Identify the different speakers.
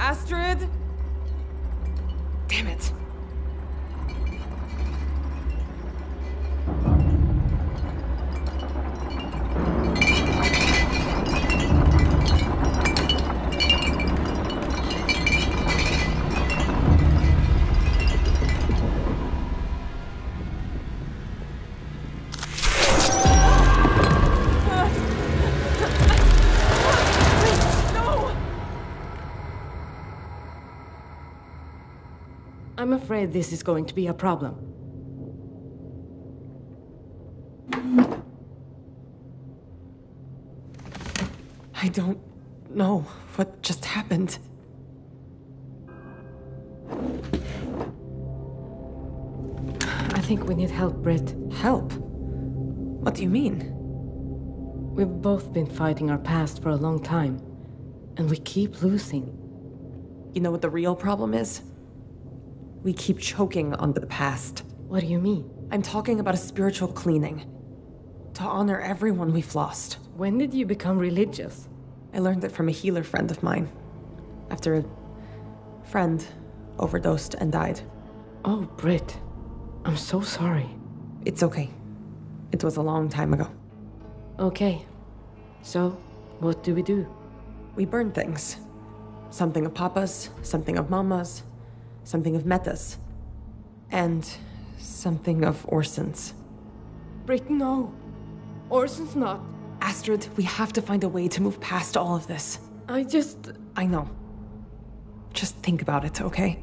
Speaker 1: Astrid? Damn it. I'm afraid this is going to be a problem.
Speaker 2: I don't know what just happened.
Speaker 1: I think we need help, Brit.
Speaker 2: Help? What do you mean?
Speaker 1: We've both been fighting our past for a long time, and we keep losing.
Speaker 2: You know what the real problem is? We keep choking on the past.
Speaker 1: What do you mean?
Speaker 2: I'm talking about a spiritual cleaning. To honor everyone we've lost.
Speaker 1: When did you become religious?
Speaker 2: I learned it from a healer friend of mine. After a friend overdosed and died.
Speaker 1: Oh, Brit. I'm so sorry.
Speaker 2: It's okay. It was a long time ago.
Speaker 1: Okay. So, what do we do?
Speaker 2: We burn things. Something of Papa's, something of Mama's, something of Meta's, and something of Orson's.
Speaker 1: Brit, no. Orson's not.
Speaker 2: Astrid, we have to find a way to move past all of this.
Speaker 1: I just.
Speaker 2: I know. Just think about it, okay?